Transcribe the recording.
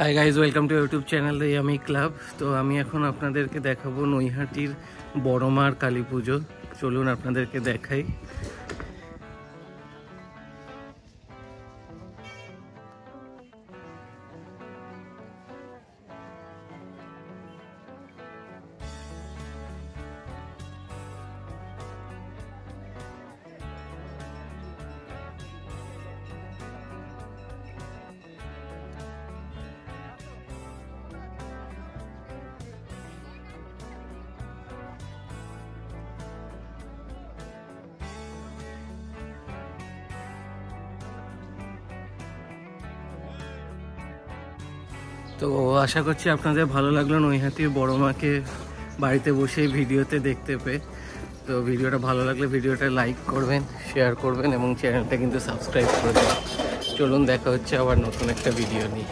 Hi guys welcome to YouTube channel আমি club তো আমি এখন আপনাদেরকে দেখাবো নৈহাটির বড়মার কালী পুজো। চলুন আপনাদেরকে দেখাই। তো আশা করছি আপনাদের ভালো লাগল নৈহাতি বড় মাকে বাড়িতে বসে ভিডিওতে দেখতে পেয়ে। তো ভিডিওটা ভালো লাগলে ভিডিওটা লাইক করবেন, শেয়ার করবেন এবং চ্যানেলটা কিন্তু সাবস্ক্রাইব করে চলুন দেখা হচ্ছে আবার নতুন একটা ভিডিও নিয়ে।